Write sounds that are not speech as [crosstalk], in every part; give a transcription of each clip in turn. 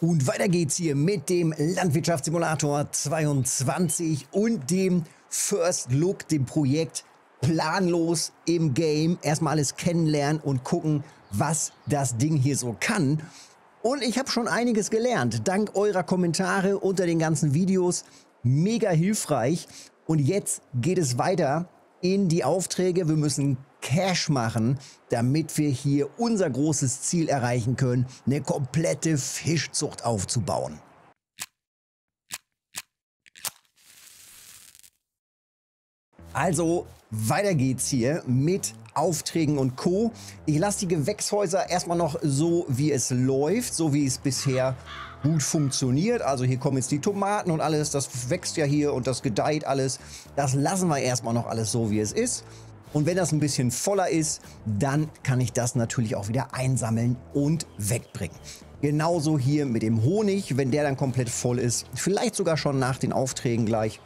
Und weiter geht's hier mit dem Landwirtschaftssimulator 22 und dem First Look, dem Projekt planlos im Game. Erstmal alles kennenlernen und gucken, was das Ding hier so kann. Und ich habe schon einiges gelernt, dank eurer Kommentare unter den ganzen Videos. Mega hilfreich. Und jetzt geht es weiter in die Aufträge. Wir müssen Cash machen, damit wir hier unser großes Ziel erreichen können, eine komplette Fischzucht aufzubauen. Also weiter geht's hier mit Aufträgen und Co. Ich lasse die Gewächshäuser erstmal noch so, wie es läuft, so wie es bisher gut funktioniert. Also hier kommen jetzt die Tomaten und alles, das wächst ja hier und das gedeiht alles. Das lassen wir erstmal noch alles so, wie es ist. Und wenn das ein bisschen voller ist, dann kann ich das natürlich auch wieder einsammeln und wegbringen. Genauso hier mit dem Honig, wenn der dann komplett voll ist, vielleicht sogar schon nach den Aufträgen gleich,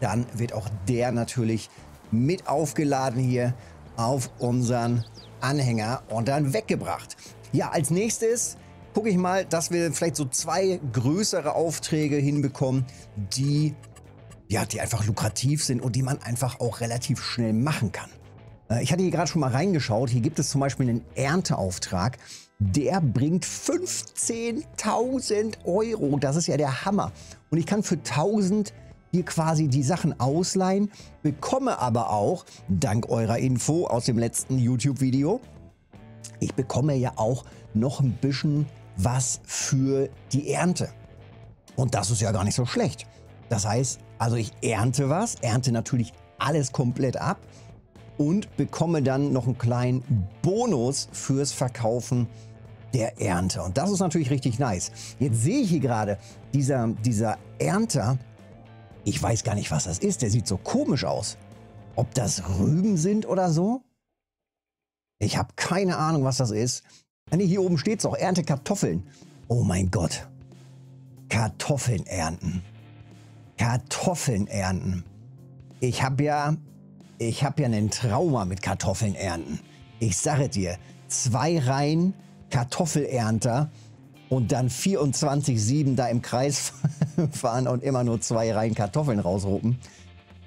dann wird auch der natürlich mit aufgeladen hier auf unseren Anhänger und dann weggebracht. Ja, als nächstes gucke ich mal, dass wir vielleicht so zwei größere Aufträge hinbekommen, die ja, die einfach lukrativ sind und die man einfach auch relativ schnell machen kann. Äh, ich hatte hier gerade schon mal reingeschaut. Hier gibt es zum Beispiel einen Ernteauftrag. Der bringt 15.000 Euro. Das ist ja der Hammer. Und ich kann für 1.000 hier quasi die Sachen ausleihen, bekomme aber auch, dank eurer Info aus dem letzten YouTube-Video, ich bekomme ja auch noch ein bisschen was für die Ernte. Und das ist ja gar nicht so schlecht. Das heißt, also ich ernte was, ernte natürlich alles komplett ab und bekomme dann noch einen kleinen Bonus fürs Verkaufen der Ernte. Und das ist natürlich richtig nice. Jetzt sehe ich hier gerade, dieser, dieser Ernter, ich weiß gar nicht, was das ist. Der sieht so komisch aus. Ob das Rüben sind oder so? Ich habe keine Ahnung, was das ist. Ah, nee, hier oben steht es auch. Ernte Kartoffeln. Oh mein Gott. Kartoffeln ernten. Kartoffeln ernten. Ich habe ja, ich habe ja einen Trauma mit Kartoffeln ernten. Ich sage dir, zwei Reihen Kartoffelernter und dann 24-7 da im Kreis [laughs] fahren und immer nur zwei Reihen Kartoffeln rausruppen.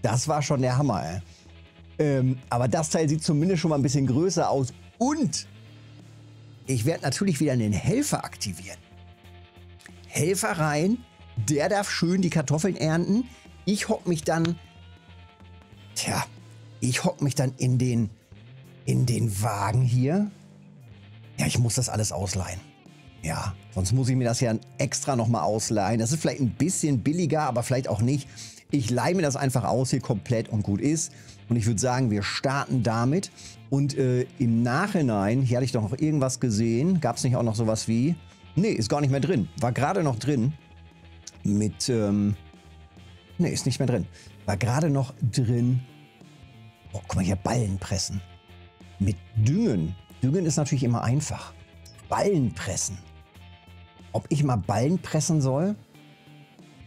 Das war schon der Hammer. Ey. Ähm, aber das Teil sieht zumindest schon mal ein bisschen größer aus. Und ich werde natürlich wieder einen Helfer aktivieren. Helfer rein, der darf schön die Kartoffeln ernten. Ich hock mich dann, tja, ich hock mich dann in den, in den Wagen hier. Ja, ich muss das alles ausleihen. Ja, sonst muss ich mir das ja extra nochmal ausleihen. Das ist vielleicht ein bisschen billiger, aber vielleicht auch nicht. Ich leihe mir das einfach aus hier komplett und gut ist. Und ich würde sagen, wir starten damit. Und äh, im Nachhinein, hier hatte ich doch noch irgendwas gesehen. Gab es nicht auch noch sowas wie... Nee, ist gar nicht mehr drin. War gerade noch drin mit, ähm, ne, ist nicht mehr drin. War gerade noch drin, oh, guck mal hier, Ballen pressen. Mit Düngen. Düngen ist natürlich immer einfach. Ballen pressen. Ob ich mal Ballen pressen soll?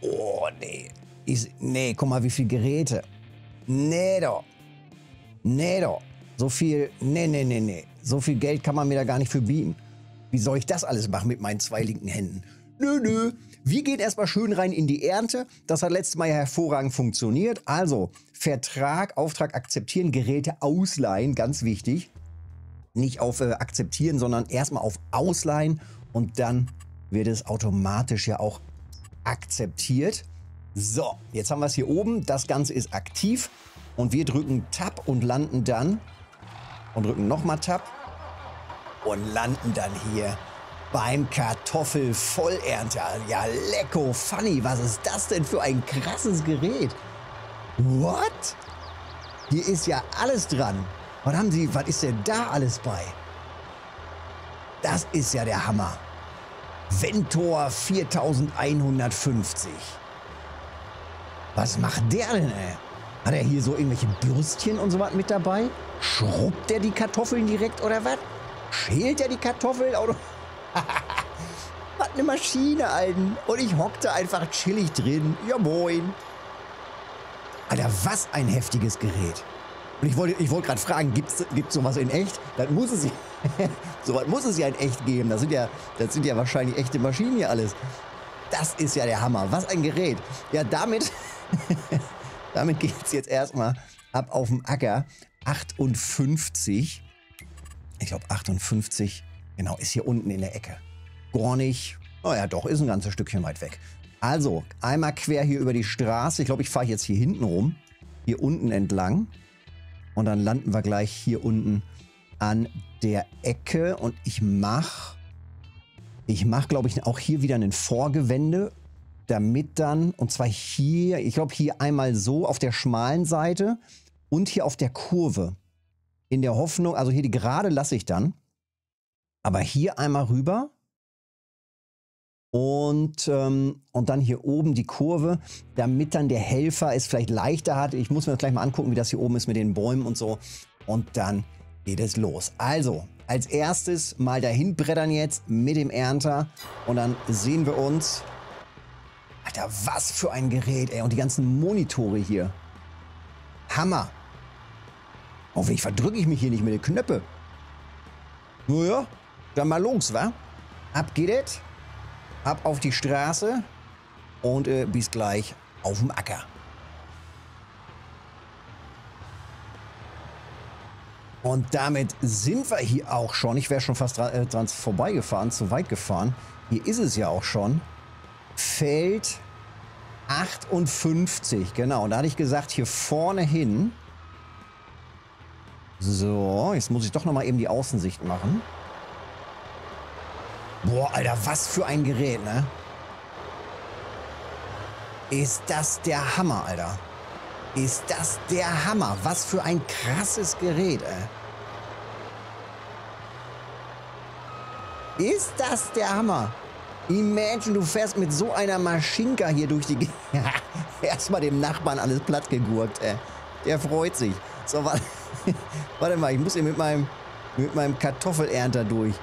Oh, nee. Ich, nee, guck mal, wie viele Geräte. Nee, doch. Nee, doch. So viel, nee, nee, nee, nee. So viel Geld kann man mir da gar nicht für bieten. Wie soll ich das alles machen mit meinen zwei linken Händen? Nö, nö. Wir gehen erstmal schön rein in die Ernte. Das hat letztes Mal ja hervorragend funktioniert. Also Vertrag, Auftrag akzeptieren, Geräte ausleihen, ganz wichtig. Nicht auf äh, akzeptieren, sondern erstmal auf ausleihen und dann wird es automatisch ja auch akzeptiert. So, jetzt haben wir es hier oben. Das Ganze ist aktiv und wir drücken Tab und landen dann und drücken nochmal Tab und landen dann hier beim Kartoffelvollernter. Ja, lecko, funny. Was ist das denn für ein krasses Gerät? What? Hier ist ja alles dran. Was haben Sie, was ist denn da alles bei? Das ist ja der Hammer. Ventor 4150. Was macht der denn, ey? Hat er hier so irgendwelche Bürstchen und so was mit dabei? Schrubbt der die Kartoffeln direkt oder was? Schält er die Kartoffeln? Oder [laughs] Hat eine Maschine, Alten. Und ich hockte einfach chillig drin. Ja, moin. Alter, was ein heftiges Gerät. Und ich wollte ich wollt gerade fragen, gibt es sowas in echt? Das muss es, [laughs] so was muss es ja in echt geben. Das sind ja, das sind ja wahrscheinlich echte Maschinen hier alles. Das ist ja der Hammer. Was ein Gerät. Ja, damit, [laughs] damit geht es jetzt erstmal ab auf dem Acker. 58. Ich glaube 58. Genau, ist hier unten in der Ecke. Gornig. Naja, doch, ist ein ganzes Stückchen weit weg. Also, einmal quer hier über die Straße. Ich glaube, ich fahre jetzt hier hinten rum. Hier unten entlang. Und dann landen wir gleich hier unten an der Ecke. Und ich mache, ich mache, glaube ich, auch hier wieder ein Vorgewende. Damit dann, und zwar hier, ich glaube hier einmal so auf der schmalen Seite und hier auf der Kurve. In der Hoffnung, also hier die Gerade lasse ich dann. Aber hier einmal rüber und, ähm, und dann hier oben die Kurve, damit dann der Helfer es vielleicht leichter hat. Ich muss mir das gleich mal angucken, wie das hier oben ist mit den Bäumen und so. Und dann geht es los. Also, als erstes mal dahin brettern jetzt mit dem Ernter. Und dann sehen wir uns. Alter, was für ein Gerät, ey. Und die ganzen Monitore hier. Hammer. Hoffentlich verdrücke ich mich hier nicht mit den Knöpfe. Naja, dann mal los, wa? Ab geht es ab auf die Straße und äh, bis gleich auf dem Acker. Und damit sind wir hier auch schon. Ich wäre schon fast dran, äh, dran vorbeigefahren, zu weit gefahren. Hier ist es ja auch schon. Feld 58, genau. Da hatte ich gesagt, hier vorne hin. So, jetzt muss ich doch nochmal eben die Außensicht machen. Boah, Alter, was für ein Gerät, ne? Ist das der Hammer, Alter. Ist das der Hammer. Was für ein krasses Gerät, ey. Ist das der Hammer. Imagine, du fährst mit so einer Maschinka hier durch die... [laughs] Erstmal dem Nachbarn alles platt gegurkt, ey. Der freut sich. So, warte, [laughs] warte mal, ich muss hier mit meinem, mit meinem Kartoffelernter durch.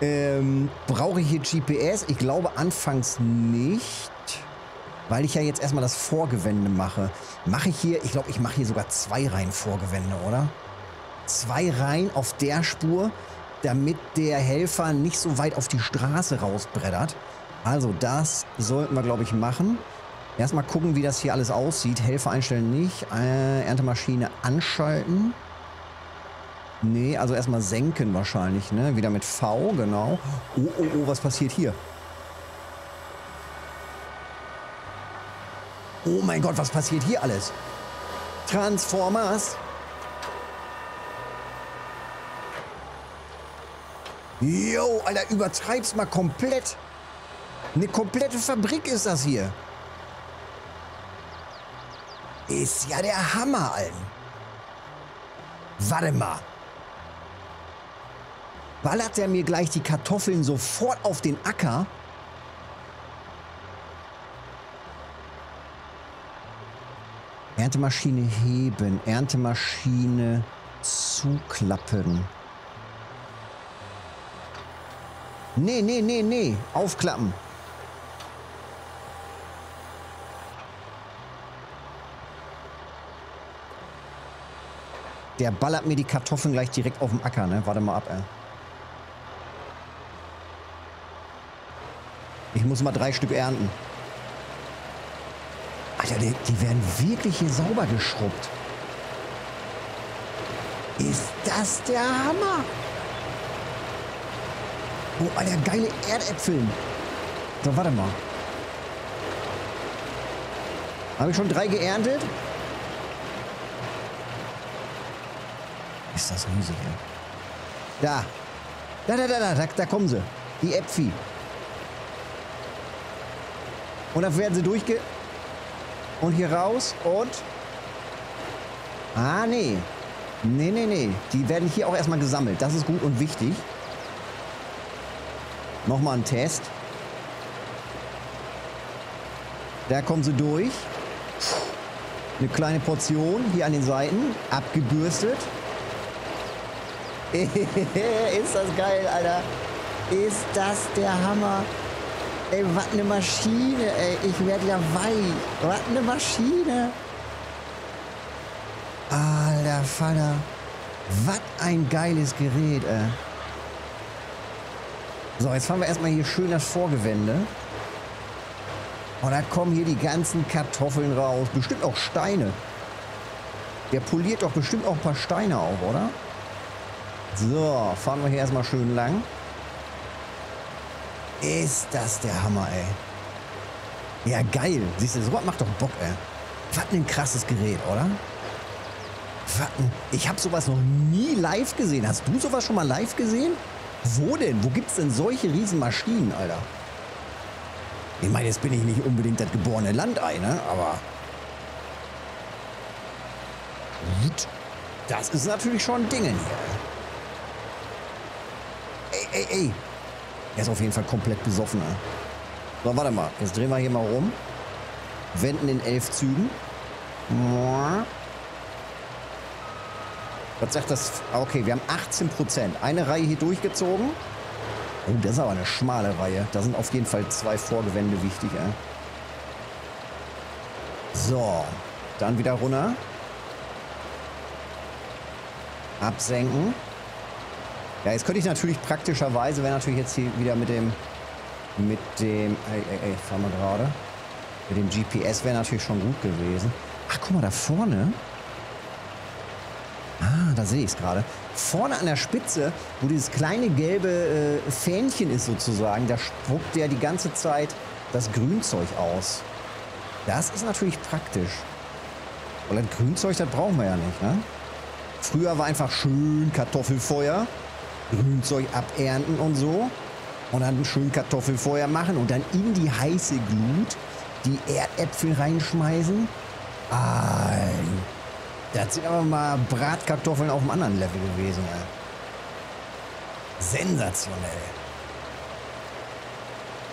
Ähm, brauche ich hier GPS? Ich glaube anfangs nicht. Weil ich ja jetzt erstmal das Vorgewende mache. Mache ich hier, ich glaube, ich mache hier sogar zwei Reihen Vorgewende, oder? Zwei Reihen auf der Spur, damit der Helfer nicht so weit auf die Straße rausbreddert. Also das sollten wir, glaube ich, machen. Erstmal gucken, wie das hier alles aussieht. Helfer einstellen nicht. Äh, Erntemaschine anschalten. Nee, also erstmal senken wahrscheinlich, ne? Wieder mit V, genau. Oh, oh, oh, was passiert hier? Oh mein Gott, was passiert hier alles? Transformers. Yo, Alter, übertreib's mal komplett. Eine komplette Fabrik ist das hier. Ist ja der Hammer, Alten. Warte mal ballert er mir gleich die Kartoffeln sofort auf den Acker. Erntemaschine heben, Erntemaschine zuklappen. Nee, nee, nee, nee, aufklappen. Der ballert mir die Kartoffeln gleich direkt auf dem Acker, ne? Warte mal ab, ey. Ich muss mal drei Stück ernten. Alter, die, die werden wirklich hier sauber geschrubbt. Ist das der Hammer? Oh, Alter, geile Erdäpfeln. So, warte mal. Habe ich schon drei geerntet? Ist das riesig, ey. Da. Da, da, da, da, da kommen sie. Die Äpfel. Und dann werden sie durchge... Und hier raus und... Ah, nee. Nee, nee, nee. Die werden hier auch erstmal gesammelt. Das ist gut und wichtig. Nochmal ein Test. Da kommen sie durch. Eine kleine Portion hier an den Seiten. Abgebürstet. [laughs] ist das geil, Alter. Ist das der Hammer. Ey, was eine Maschine, ey. Ich werde ja weich. Was eine Maschine. Alter Vater. Was ein geiles Gerät, ey. So, jetzt fahren wir erstmal hier schön das Vorgewände. Und da kommen hier die ganzen Kartoffeln raus. Bestimmt auch Steine. Der poliert doch bestimmt auch ein paar Steine auf, oder? So, fahren wir hier erstmal schön lang. Ist das der Hammer, ey. Ja, geil. Siehst du, sowas macht doch Bock, ey. Was ein krasses Gerät, oder? Was Ich habe sowas noch nie live gesehen. Hast du sowas schon mal live gesehen? Wo denn? Wo gibt's denn solche riesen Maschinen, Alter? Ich meine, jetzt bin ich nicht unbedingt das geborene Landei, ne? Aber... Das ist natürlich schon ein Ding hier. Ey, ey, ey. Er ist auf jeden Fall komplett besoffen, ne? So, warte mal. Jetzt drehen wir hier mal rum. Wenden in elf Zügen. Was sagt das? Okay, wir haben 18 Prozent. Eine Reihe hier durchgezogen. Oh, das ist aber eine schmale Reihe. Da sind auf jeden Fall zwei Vorgewände wichtig. Ja? So, dann wieder runter. Absenken. Ja, jetzt könnte ich natürlich praktischerweise, wäre natürlich jetzt hier wieder mit dem, mit dem, ey, ey, ey, fahren wir gerade. Mit dem GPS wäre natürlich schon gut gewesen. Ach, guck mal, da vorne. Ah, da sehe ich es gerade. Vorne an der Spitze, wo dieses kleine gelbe äh, Fähnchen ist sozusagen, da spuckt der die ganze Zeit das Grünzeug aus. Das ist natürlich praktisch. Weil das Grünzeug, das brauchen wir ja nicht, ne? Früher war einfach schön Kartoffelfeuer, Grünzeug abernten und so. Und dann schön Kartoffelfeuer machen und dann in die heiße Glut die Erdäpfel reinschmeißen. Ah, das sind aber mal Bratkartoffeln auf einem anderen Level gewesen. Ja. Sensationell.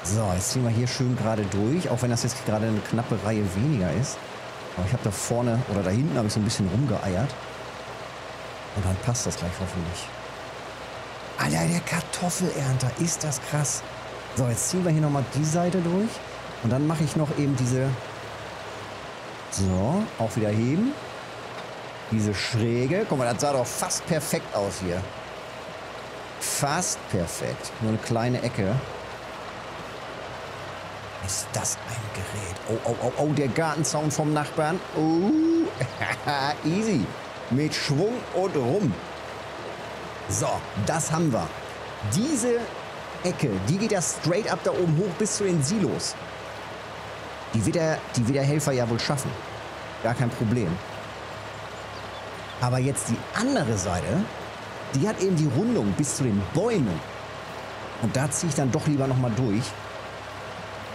So, jetzt ziehen wir hier schön gerade durch, auch wenn das jetzt gerade eine knappe Reihe weniger ist. Aber ich habe da vorne oder da hinten habe ich so ein bisschen rumgeeiert. Und dann passt das gleich hoffentlich. Alter, der Kartoffelernter, ist das krass. So, jetzt ziehen wir hier nochmal die Seite durch. Und dann mache ich noch eben diese... So, auch wieder heben. Diese Schräge. Guck mal, das sah doch fast perfekt aus hier. Fast perfekt. Nur eine kleine Ecke. Ist das ein Gerät? Oh, oh, oh, oh, der Gartenzaun vom Nachbarn. Uh, [laughs] easy. Mit Schwung und rum. So, das haben wir. Diese Ecke, die geht ja straight up da oben hoch bis zu den Silos. Die wird der, die wird der Helfer ja wohl schaffen. Gar kein Problem. Aber jetzt die andere Seite, die hat eben die Rundung bis zu den Bäumen. Und da ziehe ich dann doch lieber nochmal durch.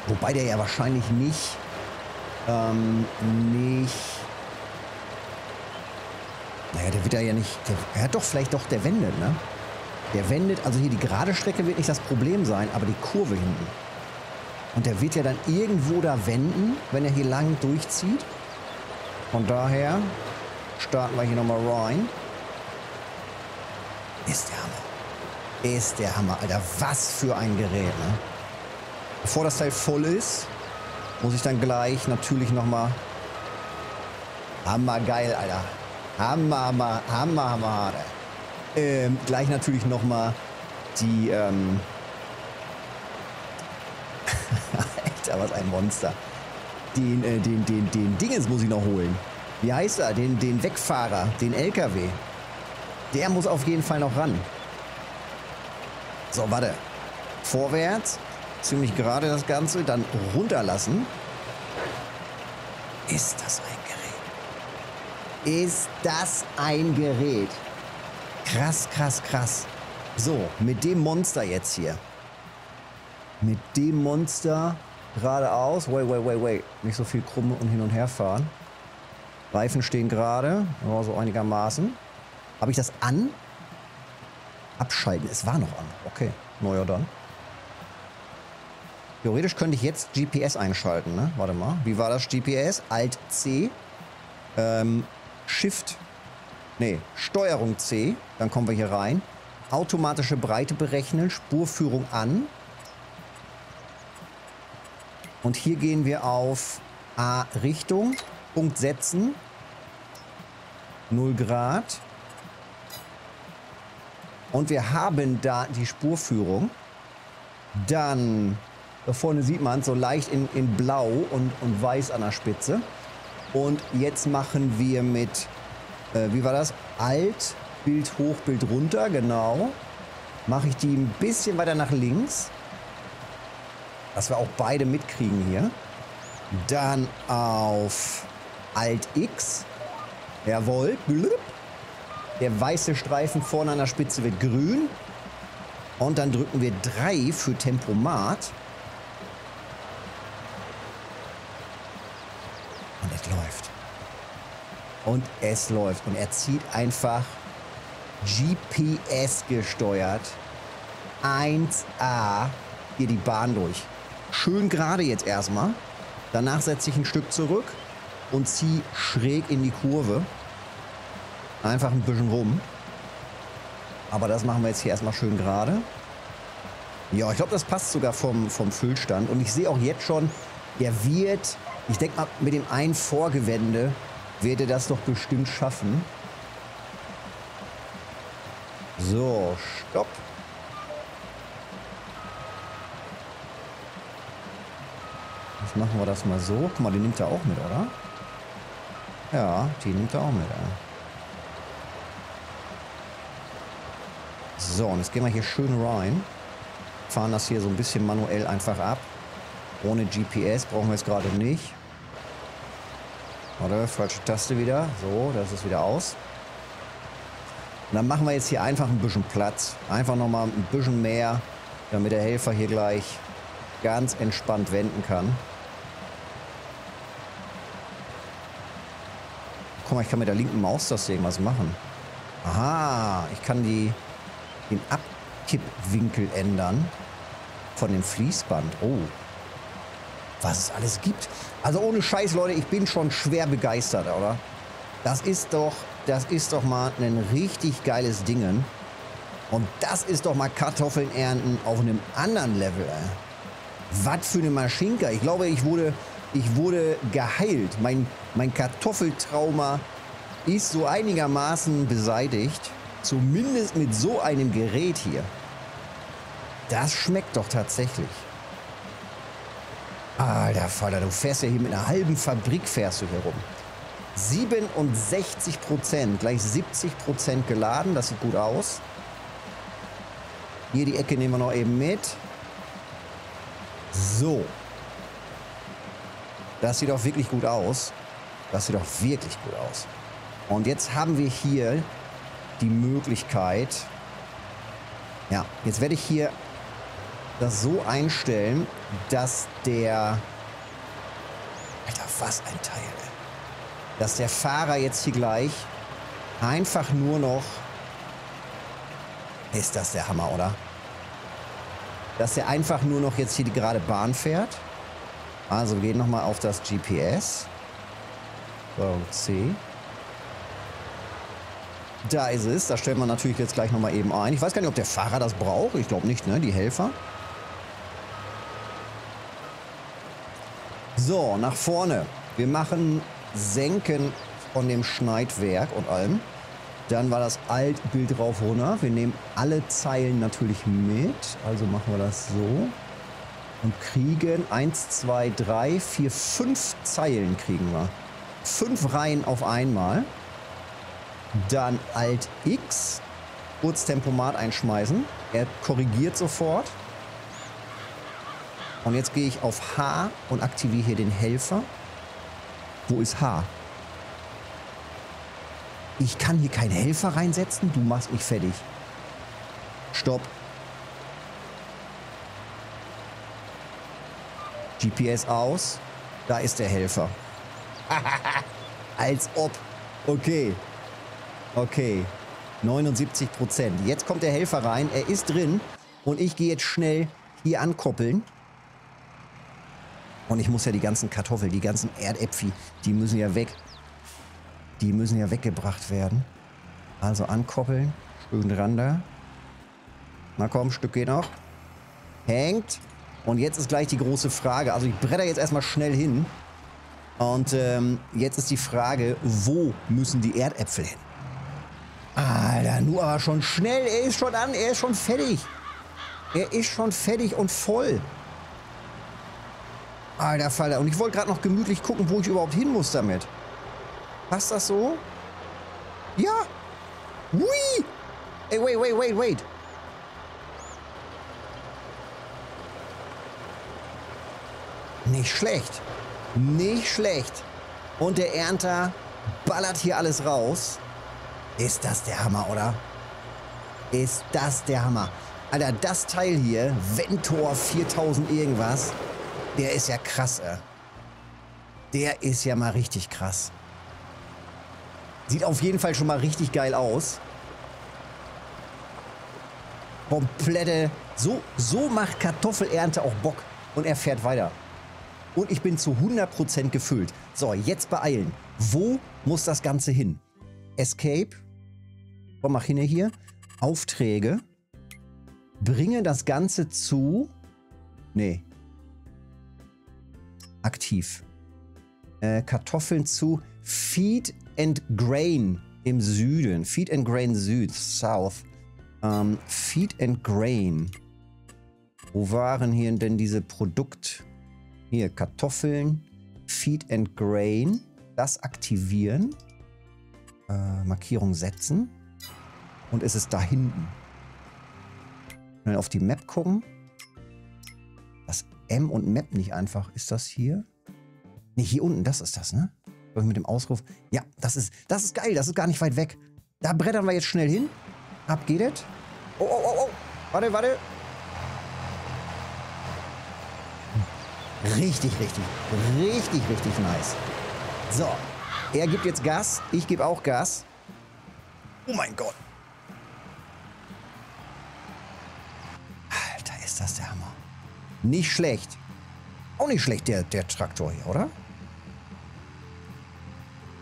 Wobei der ja wahrscheinlich nicht, ähm, nicht naja, der wird ja nicht. Der, ja, doch, vielleicht doch, der wendet, ne? Der wendet, also hier die gerade Strecke wird nicht das Problem sein, aber die Kurve hinten. Und der wird ja dann irgendwo da wenden, wenn er hier lang durchzieht. Von daher starten wir hier nochmal rein. Ist der Hammer. Ist der Hammer, Alter. Was für ein Gerät, ne? Bevor das Teil voll ist, muss ich dann gleich natürlich nochmal... Hammergeil, Alter. Hammer, Hammer, Hammer, Hammer. Ähm, gleich natürlich nochmal die, ähm [laughs] Alter, was ein Monster. Den, äh, den, den, den Dingens muss ich noch holen. Wie heißt er? Den, den Wegfahrer, den LKW. Der muss auf jeden Fall noch ran. So, warte. Vorwärts. Ziemlich gerade das Ganze. Dann runterlassen. Ist das ein ist das ein Gerät. Krass, krass, krass. So, mit dem Monster jetzt hier. Mit dem Monster geradeaus. Wait, wait, wait, wait. Nicht so viel krumm und hin und her fahren. Reifen stehen gerade. Ja, so einigermaßen. Habe ich das an? Abschalten. Es war noch an. Okay. Neuer dann. Theoretisch könnte ich jetzt GPS einschalten, ne? Warte mal. Wie war das GPS? Alt C. Ähm, Shift, nee, Steuerung C, dann kommen wir hier rein. Automatische Breite berechnen, Spurführung an. Und hier gehen wir auf A Richtung, Punkt setzen, 0 Grad. Und wir haben da die Spurführung. Dann, da vorne sieht man so leicht in, in blau und, und weiß an der Spitze. Und jetzt machen wir mit, äh, wie war das? Alt, Bild hoch, Bild runter, genau. Mache ich die ein bisschen weiter nach links. Dass wir auch beide mitkriegen hier. Dann auf Alt X. Jawohl. Der weiße Streifen vorne an der Spitze wird grün. Und dann drücken wir 3 für Tempomat. Und es läuft. Und es läuft. Und er zieht einfach GPS gesteuert 1A hier die Bahn durch. Schön gerade jetzt erstmal. Danach setze ich ein Stück zurück und ziehe schräg in die Kurve. Einfach ein bisschen rum. Aber das machen wir jetzt hier erstmal schön gerade. Ja, ich glaube, das passt sogar vom, vom Füllstand. Und ich sehe auch jetzt schon, er wird, ich denke mal, mit dem einen Vorgewende wird er das doch bestimmt schaffen. So, stopp. Jetzt machen wir das mal so. Guck mal, die nimmt er auch mit, oder? Ja, die nimmt er auch mit. Ja. So, und jetzt gehen wir hier schön rein. Fahren das hier so ein bisschen manuell einfach ab. Ohne GPS brauchen wir jetzt gerade nicht. Oder? Falsche Taste wieder. So, das ist wieder aus. Und dann machen wir jetzt hier einfach ein bisschen Platz. Einfach nochmal ein bisschen mehr, damit der Helfer hier gleich ganz entspannt wenden kann. Guck mal, ich kann mit der linken Maustaste irgendwas machen. Aha, ich kann die, den Abkippwinkel ändern von dem Fließband. Oh, was es alles gibt. Also ohne Scheiß, Leute, ich bin schon schwer begeistert, oder? Das ist doch, das ist doch mal ein richtig geiles Ding. Und das ist doch mal Kartoffeln ernten auf einem anderen Level. Ey. Was für eine Maschinka. Ich glaube, ich wurde ich wurde geheilt. Mein, mein Kartoffeltrauma ist so einigermaßen beseitigt. Zumindest mit so einem Gerät hier. Das schmeckt doch tatsächlich. Alter Vater, du fährst ja hier mit einer halben Fabrik fährst du hier rum. 67 Prozent, gleich 70 Prozent geladen. Das sieht gut aus. Hier die Ecke nehmen wir noch eben mit. So, das sieht auch wirklich gut aus. Das sieht auch wirklich gut aus. Und jetzt haben wir hier die Möglichkeit, ja, jetzt werde ich hier das so einstellen, dass der, Alter, was ein Teil, dass der Fahrer jetzt hier gleich einfach nur noch, ist das der Hammer, oder? Dass er einfach nur noch jetzt hier die gerade Bahn fährt. Also wir gehen nochmal auf das GPS. So, C. Da ist es. Da stellen wir natürlich jetzt gleich nochmal eben ein. Ich weiß gar nicht, ob der Fahrer das braucht. Ich glaube nicht, ne? Die Helfer. So, nach vorne. Wir machen Senken von dem Schneidwerk und allem. Dann war das Altbild drauf runter. Wir nehmen alle Zeilen natürlich mit. Also machen wir das so und kriegen 1, 2, 3, 4, 5 Zeilen kriegen wir. Fünf Reihen auf einmal. Dann Alt X, kurz Tempomat einschmeißen. Er korrigiert sofort. Und jetzt gehe ich auf H und aktiviere hier den Helfer. Wo ist H? Ich kann hier keinen Helfer reinsetzen. Du machst mich fertig. Stopp. GPS aus. Da ist der Helfer. [laughs] Als ob. Okay. Okay. 79 Prozent. Jetzt kommt der Helfer rein. Er ist drin. Und ich gehe jetzt schnell hier ankoppeln. Und ich muss ja die ganzen Kartoffeln, die ganzen Erdäpfel, die müssen ja weg. Die müssen ja weggebracht werden. Also ankoppeln. Schön dran da. Na komm, Stück geht noch. Hängt. Und jetzt ist gleich die große Frage. Also ich bretter jetzt erstmal schnell hin. Und ähm, jetzt ist die Frage, wo müssen die Erdäpfel hin? Alter, nur aber schon schnell. Er ist schon an, er ist schon fertig. Er ist schon fertig und voll. Alter Falter. Und ich wollte gerade noch gemütlich gucken, wo ich überhaupt hin muss damit. Passt das so? Ja. Hui. Ey, wait, wait, wait, wait. Nicht schlecht. Nicht schlecht. Und der Ernter ballert hier alles raus. Ist das der Hammer, oder? Ist das der Hammer. Alter, das Teil hier, Ventor 4000 irgendwas, der ist ja krass, ey. Der ist ja mal richtig krass. Sieht auf jeden Fall schon mal richtig geil aus. Komplette... So, so macht Kartoffelernte auch Bock. Und er fährt weiter. Und ich bin zu 100% gefüllt. So, jetzt beeilen. Wo muss das Ganze hin? Escape. Komm, mach hin hier. Aufträge. Bringe das Ganze zu... Nee. Aktiv. Äh, Kartoffeln zu Feed and Grain im Süden. Feed and Grain Süd, South. Ähm, Feed and Grain. Wo waren hier denn diese Produkt... Hier, Kartoffeln, Feed and Grain. Das aktivieren. Äh, Markierung setzen. Und es ist da hinten. Schnell auf die Map gucken. Das M und Map nicht einfach. Ist das hier? Ne, hier unten, das ist das, ne? Mit dem Ausruf. Ja, das ist, das ist geil. Das ist gar nicht weit weg. Da brettern wir jetzt schnell hin. Ab geht es. Oh, oh, oh, oh. Warte, warte. Richtig, richtig, richtig, richtig nice. So, er gibt jetzt Gas, ich gebe auch Gas. Oh mein Gott. Alter, ist das der Hammer. Nicht schlecht. Auch nicht schlecht, der, der Traktor hier, oder?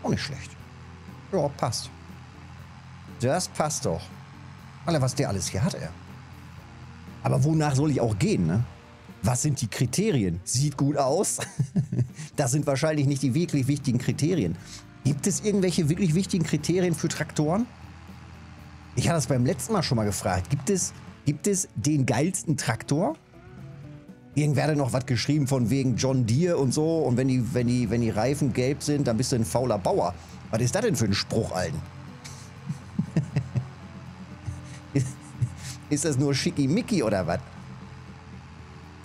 Auch nicht schlecht. Ja, passt. Das passt doch. Alter, was der alles hier hat, er. Aber wonach soll ich auch gehen, ne? Was sind die Kriterien? Sieht gut aus. [laughs] das sind wahrscheinlich nicht die wirklich wichtigen Kriterien. Gibt es irgendwelche wirklich wichtigen Kriterien für Traktoren? Ich hatte das beim letzten Mal schon mal gefragt. Gibt es, gibt es den geilsten Traktor? Irgendwer hat noch was geschrieben von wegen John Deere und so. Und wenn die, wenn, die, wenn die Reifen gelb sind, dann bist du ein fauler Bauer. Was ist das denn für ein Spruch, Alten? [laughs] ist das nur Schickimicki oder was?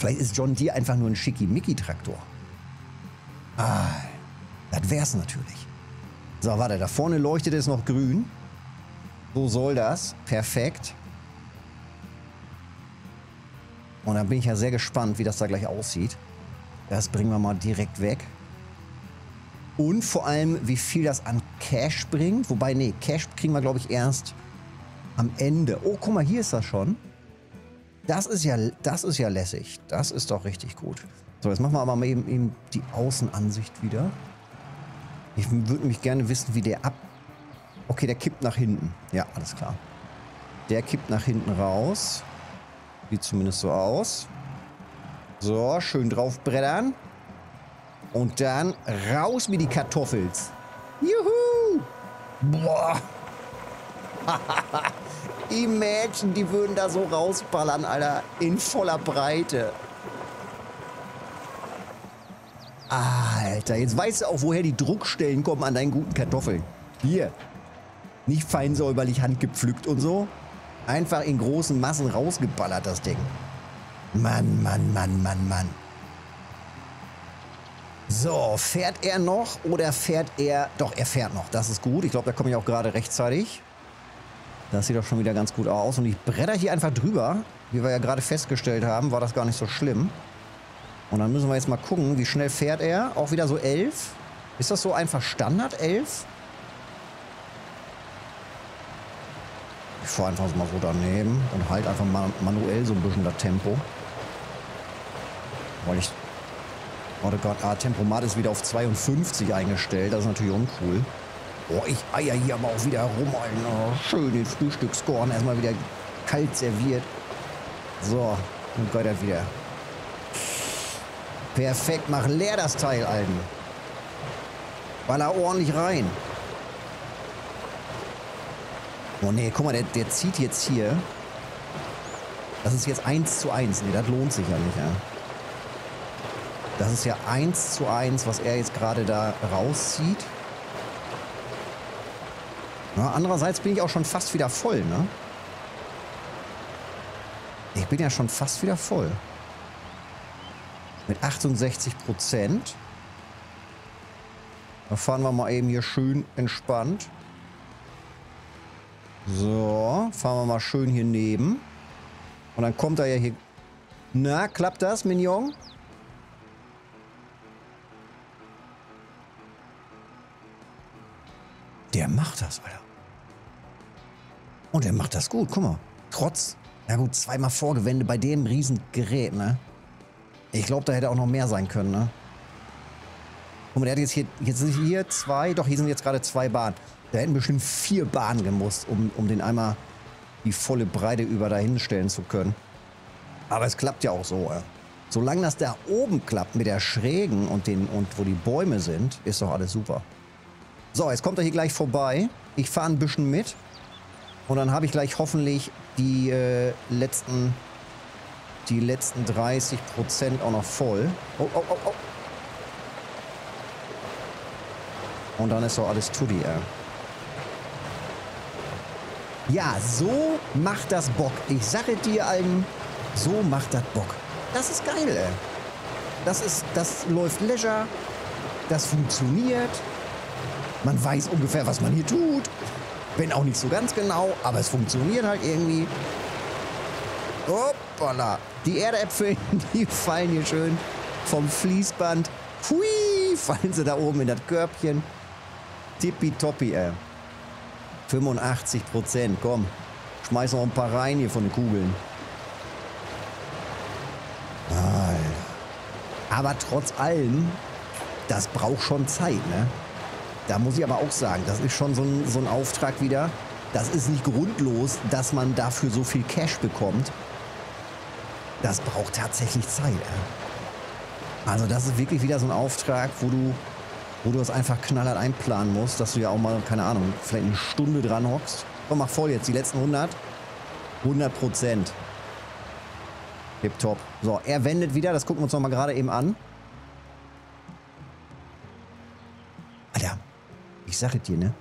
Vielleicht ist John Deere einfach nur ein Schickimicki-Traktor. Ah, das wär's natürlich. So, warte, da vorne leuchtet es noch grün. So soll das. Perfekt. Und dann bin ich ja sehr gespannt, wie das da gleich aussieht. Das bringen wir mal direkt weg. Und vor allem, wie viel das an Cash bringt. Wobei, nee, Cash kriegen wir, glaube ich, erst am Ende. Oh, guck mal, hier ist das schon. Das ist ja, das ist ja lässig. Das ist doch richtig gut. So, jetzt machen wir aber mal eben, eben die Außenansicht wieder. Ich würde mich gerne wissen, wie der ab... Okay, der kippt nach hinten. Ja, alles klar. Der kippt nach hinten raus. Sieht zumindest so aus. So, schön draufbrettern. Und dann raus mit die Kartoffels. Juhu! Boah! [laughs] Imagine, die würden da so rausballern, Alter. In voller Breite. Alter, jetzt weißt du auch, woher die Druckstellen kommen an deinen guten Kartoffeln. Hier. Nicht feinsäuberlich handgepflückt und so. Einfach in großen Massen rausgeballert, das Ding. Mann, Mann, Mann, Mann, Mann. So, fährt er noch oder fährt er... Doch, er fährt noch. Das ist gut. Ich glaube, da komme ich auch gerade rechtzeitig. Das sieht doch schon wieder ganz gut aus. Und ich bretter hier einfach drüber. Wie wir ja gerade festgestellt haben, war das gar nicht so schlimm. Und dann müssen wir jetzt mal gucken, wie schnell fährt er. Auch wieder so 11. Ist das so einfach Standard 11? Ich fahre einfach mal so daneben und halt einfach mal manuell so ein bisschen das Tempo. Weil ich... Warte Gott, ah, Tempomat ist wieder auf 52 eingestellt. Das ist natürlich uncool. Oh, ich eier hier aber auch wieder rum. Alter. Schön den Frühstückskorn erstmal wieder kalt serviert. So, dann geht er wieder. Perfekt, mach leer das Teil, Alten. Baller ordentlich rein. Oh nee, guck mal, der, der zieht jetzt hier. Das ist jetzt 1 zu 1. Nee, das lohnt sich ja nicht, ja. Das ist ja 1 zu 1, was er jetzt gerade da rauszieht. Na, andererseits bin ich auch schon fast wieder voll, ne? Ich bin ja schon fast wieder voll. Mit 68 Prozent. Da fahren wir mal eben hier schön entspannt. So, fahren wir mal schön hier neben. Und dann kommt er ja hier... Na, klappt das, Mignon? Der macht das, Alter. Und er macht das gut, guck mal. Trotz, ja gut, zweimal Vorgewende bei dem Riesengerät, ne? Ich glaube, da hätte auch noch mehr sein können, ne? Guck mal, der hat jetzt hier, jetzt hier zwei, doch hier sind jetzt gerade zwei Bahnen. Da hätten bestimmt vier Bahnen gemusst, um, um den einmal die volle Breite über dahin stellen zu können. Aber es klappt ja auch so, ja. Solange das da oben klappt mit der Schrägen und, den, und wo die Bäume sind, ist doch alles super. So, jetzt kommt er hier gleich vorbei. Ich fahre ein bisschen mit. Und dann habe ich gleich hoffentlich die äh, letzten die letzten 30 Prozent auch noch voll. Oh, oh, oh, oh. Und dann ist doch alles Tutti, ey. Ja, so macht das Bock. Ich sage dir allen, so macht das Bock. Das ist geil, ey. Das ist, das läuft leisure. Das funktioniert. Man weiß ungefähr, was man hier tut. Wenn auch nicht so ganz genau, aber es funktioniert halt irgendwie. Hoppala. Die Erdäpfel, [laughs] die fallen hier schön vom Fließband. Hui, fallen sie da oben in das Körbchen. Tippitoppi, ey. 85 Prozent, komm. Schmeiß noch ein paar rein hier von den Kugeln. Alter. Aber trotz allem, das braucht schon Zeit, ne? Da muss ich aber auch sagen, das ist schon so ein, so ein Auftrag wieder. Das ist nicht grundlos, dass man dafür so viel Cash bekommt. Das braucht tatsächlich Zeit. Also das ist wirklich wieder so ein Auftrag, wo du, wo du das einfach knallhart einplanen musst, dass du ja auch mal, keine Ahnung, vielleicht eine Stunde dran hockst. Komm, mach voll jetzt, die letzten 100. 100 Prozent. Tipptopp. So, er wendet wieder, das gucken wir uns nochmal gerade eben an. Ich sage dir, ne?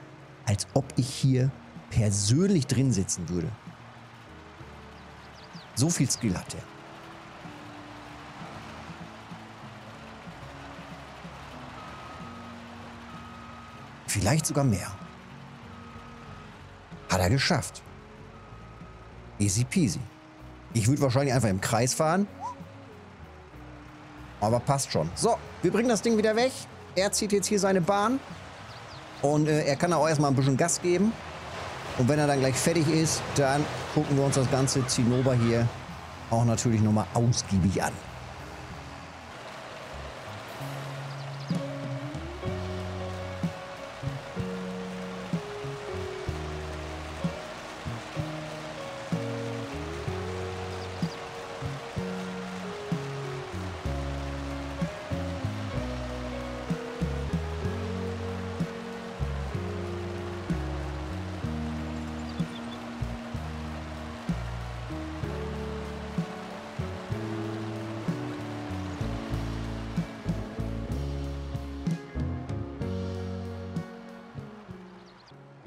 Als ob ich hier persönlich drin sitzen würde. So viel Skill hat er. Vielleicht sogar mehr. Hat er geschafft. Easy peasy. Ich würde wahrscheinlich einfach im Kreis fahren. Aber passt schon. So, wir bringen das Ding wieder weg. Er zieht jetzt hier seine Bahn. Und äh, er kann auch erstmal ein bisschen Gas geben. Und wenn er dann gleich fertig ist, dann gucken wir uns das ganze Zinnober hier auch natürlich nochmal ausgiebig an.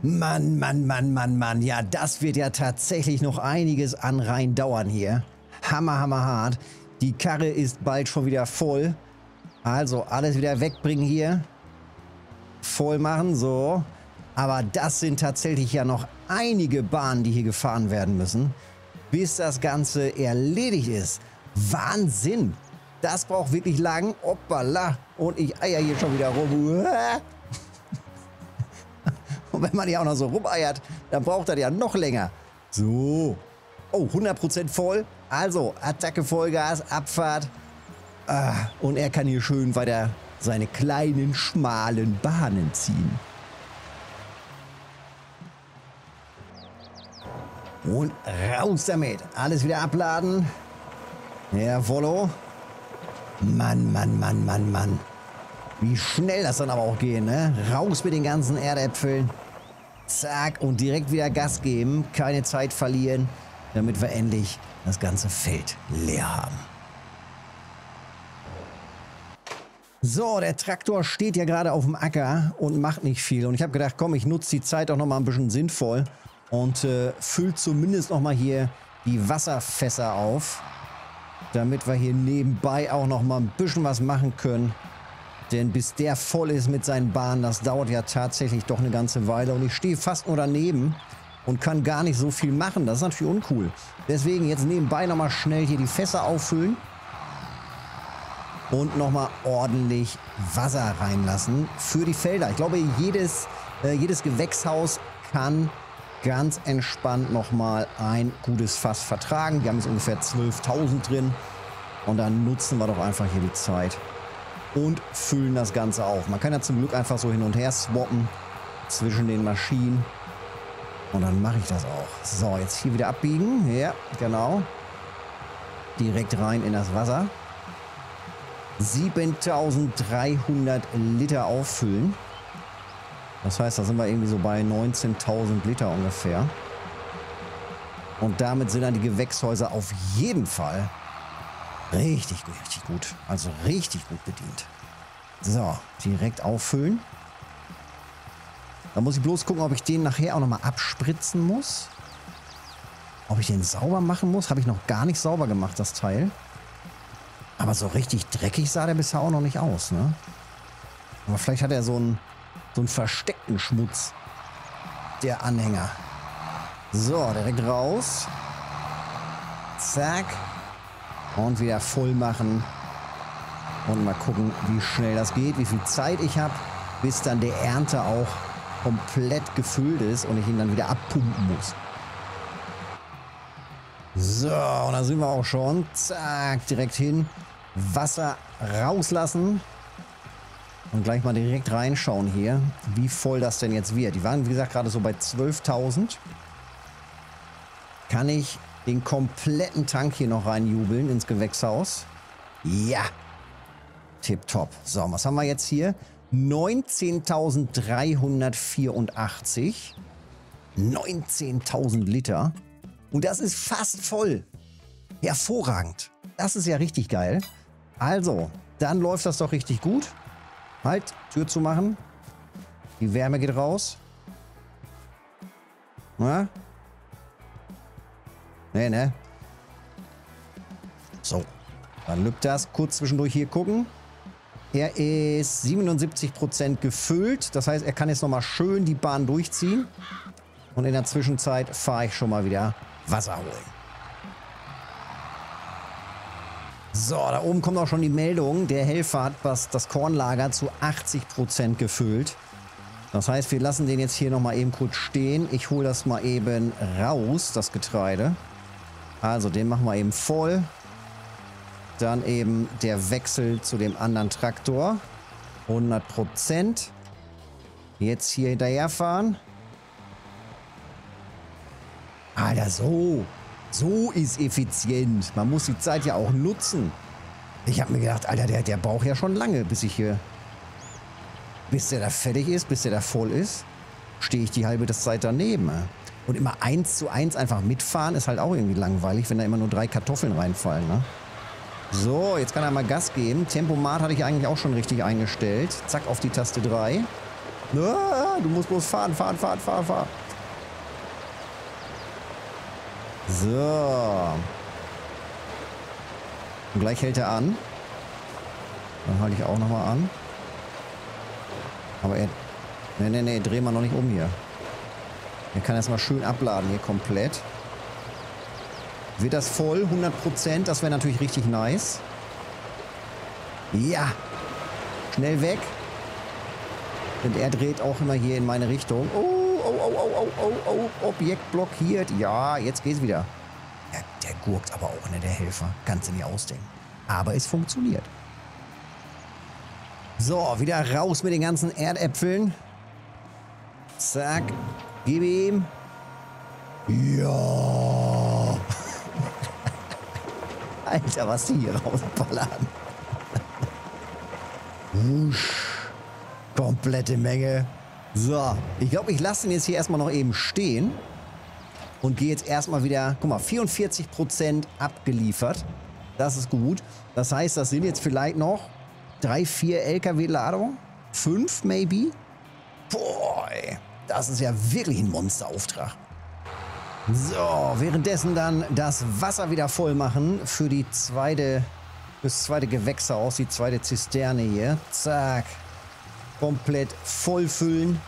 Mann, Mann, Mann, Mann, Mann. Ja, das wird ja tatsächlich noch einiges an rein dauern hier. Hammer, hammer hart. Die Karre ist bald schon wieder voll. Also alles wieder wegbringen hier. Voll machen, so. Aber das sind tatsächlich ja noch einige Bahnen, die hier gefahren werden müssen, bis das Ganze erledigt ist. Wahnsinn! Das braucht wirklich lang. Hoppala. Und ich eier hier schon wieder rum. Und wenn man ja auch noch so rumeiert, dann braucht er ja noch länger. So. Oh, 100% voll. Also, Attacke, Vollgas, Abfahrt. Ah, und er kann hier schön weiter seine kleinen, schmalen Bahnen ziehen. Und raus damit. Alles wieder abladen. Jawollo. Mann, Mann, Mann, Mann, Mann. Wie schnell das dann aber auch geht, ne? Raus mit den ganzen Erdäpfeln. Zack, und direkt wieder Gas geben. Keine Zeit verlieren. damit wir endlich das ganze Feld leer haben. So, der Traktor steht ja gerade auf dem Acker und macht nicht viel. Und ich habe gedacht, komm, ich nutze die Zeit auch noch mal ein bisschen sinnvoll und äh, füllt zumindest noch mal hier die Wasserfässer auf, damit wir hier nebenbei auch noch mal ein bisschen was machen können. Denn bis der voll ist mit seinen Bahnen, das dauert ja tatsächlich doch eine ganze Weile. Und ich stehe fast nur daneben und kann gar nicht so viel machen. Das ist natürlich uncool. Deswegen jetzt nebenbei noch mal schnell hier die Fässer auffüllen und nochmal ordentlich Wasser reinlassen für die Felder. Ich glaube, jedes, äh, jedes Gewächshaus kann ganz entspannt nochmal ein gutes Fass vertragen. Wir haben jetzt ungefähr 12.000 drin. Und dann nutzen wir doch einfach hier die Zeit und füllen das Ganze auf. Man kann ja zum Glück einfach so hin und her swappen zwischen den Maschinen. Und dann mache ich das auch. So, jetzt hier wieder abbiegen. Ja, genau. Direkt rein in das Wasser. 7300 Liter auffüllen. Das heißt, da sind wir irgendwie so bei 19.000 Liter ungefähr. Und damit sind dann die Gewächshäuser auf jeden Fall richtig, richtig gut. Also richtig gut bedient. So, direkt auffüllen. Da muss ich bloß gucken, ob ich den nachher auch nochmal abspritzen muss. Ob ich den sauber machen muss, habe ich noch gar nicht sauber gemacht, das Teil. Aber so richtig dreckig sah der bisher auch noch nicht aus, ne? Aber vielleicht hat er so einen, so einen versteckten Schmutz. Der Anhänger. So, direkt raus. Zack. Und wieder voll machen. Und mal gucken, wie schnell das geht, wie viel Zeit ich habe, bis dann der Ernte auch komplett gefüllt ist und ich ihn dann wieder abpumpen muss. So, und da sind wir auch schon. Zack, direkt hin. Wasser rauslassen. Und gleich mal direkt reinschauen hier, wie voll das denn jetzt wird. Die waren, wie gesagt, gerade so bei 12.000. Kann ich den kompletten Tank hier noch reinjubeln ins Gewächshaus? Ja. Tipptopp. So, was haben wir jetzt hier? 19.384. 19.000 Liter. Und das ist fast voll. Hervorragend. Das ist ja richtig geil. Also, dann läuft das doch richtig gut. Halt, Tür zu machen. Die Wärme geht raus. Na? Nee, ne? So. Dann lübt das. Kurz zwischendurch hier gucken. Er ist 77% gefüllt. Das heißt, er kann jetzt nochmal schön die Bahn durchziehen. Und in der Zwischenzeit fahre ich schon mal wieder Wasser holen. So, da oben kommt auch schon die Meldung. Der Helfer hat was, das Kornlager zu 80% gefüllt. Das heißt, wir lassen den jetzt hier nochmal eben kurz stehen. Ich hole das mal eben raus, das Getreide. Also, den machen wir eben voll. Dann eben der Wechsel zu dem anderen Traktor. 100%. Jetzt hier hinterherfahren. Alter, so. So ist effizient. Man muss die Zeit ja auch nutzen. Ich habe mir gedacht, Alter, der, der braucht ja schon lange, bis ich hier... Bis der da fertig ist, bis der da voll ist, stehe ich die halbe Zeit daneben. Und immer eins zu eins einfach mitfahren ist halt auch irgendwie langweilig, wenn da immer nur drei Kartoffeln reinfallen. Ne? So, jetzt kann er mal Gas geben. Tempomat hatte ich eigentlich auch schon richtig eingestellt. Zack, auf die Taste 3. Ah, du musst bloß fahren, fahren, fahren, fahren, fahren. So. Und gleich hält er an. Dann halte ich auch nochmal an. Aber er... Nee, nee, nee, drehen wir noch nicht um hier. Er kann erstmal schön abladen hier komplett. Wird das voll? 100%? Das wäre natürlich richtig nice. Ja. Schnell weg. Und er dreht auch immer hier in meine Richtung. Oh oh, oh, oh, oh, oh, oh, Objekt blockiert. Ja, jetzt geht's wieder. Ja, der gurkt aber auch, ne, der Helfer. Kannst du nicht ausdenken. Aber es funktioniert. So, wieder raus mit den ganzen Erdäpfeln. Zack. Gib ihm. Ja. [laughs] Alter, was die hier rausballern. Wusch. Komplette Menge. So, ich glaube, ich lasse ihn jetzt hier erstmal noch eben stehen. und gehe jetzt erstmal wieder, guck mal, 44% abgeliefert. Das ist gut. Das heißt, das sind jetzt vielleicht noch drei, vier LKW-Ladungen. Fünf, maybe. Boah, ey. Das ist ja wirklich ein Monsterauftrag. So, währenddessen dann das Wasser wieder voll machen für die zweite, das zweite Gewächshaus, die zweite Zisterne hier. Zack. Komplett vollfüllen.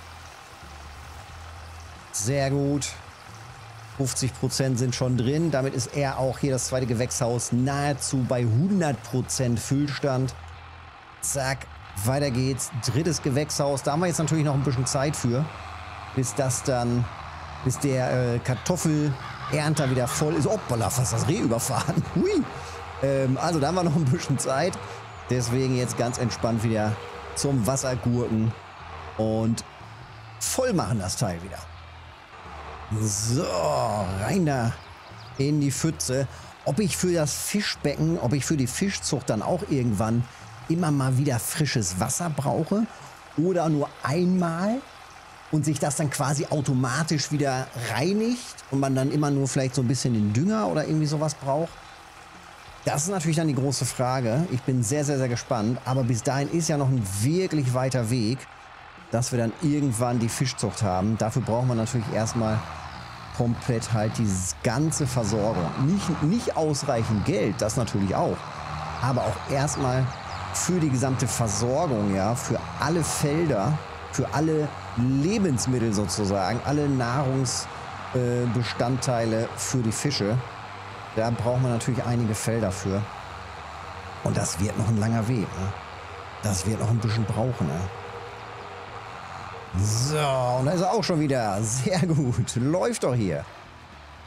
Sehr gut. 50% sind schon drin. Damit ist er auch hier das zweite Gewächshaus nahezu bei 100% Füllstand. Zack, weiter geht's. Drittes Gewächshaus. Da haben wir jetzt natürlich noch ein bisschen Zeit für, bis das dann, bis der äh, Kartoffelernter wieder voll ist. Hoppala, fast das Reh überfahren. [laughs] Hui. Ähm, also da haben wir noch ein bisschen Zeit. Deswegen jetzt ganz entspannt wieder zum Wassergurken und voll machen das Teil wieder. So, rein da in die Pfütze. Ob ich für das Fischbecken, ob ich für die Fischzucht dann auch irgendwann immer mal wieder frisches Wasser brauche oder nur einmal und sich das dann quasi automatisch wieder reinigt und man dann immer nur vielleicht so ein bisschen den Dünger oder irgendwie sowas braucht. Das ist natürlich dann die große Frage. Ich bin sehr, sehr, sehr gespannt. Aber bis dahin ist ja noch ein wirklich weiter Weg, dass wir dann irgendwann die Fischzucht haben. Dafür brauchen wir natürlich erstmal komplett halt diese ganze Versorgung. Nicht, nicht ausreichend Geld, das natürlich auch. Aber auch erstmal für die gesamte Versorgung, ja, für alle Felder, für alle Lebensmittel sozusagen, alle Nahrungsbestandteile äh, für die Fische. Da braucht man natürlich einige Felder für. Und das wird noch ein langer Weg. Ne? Das wird noch ein bisschen brauchen. Ne? So, und da ist er auch schon wieder. Sehr gut. Läuft doch hier.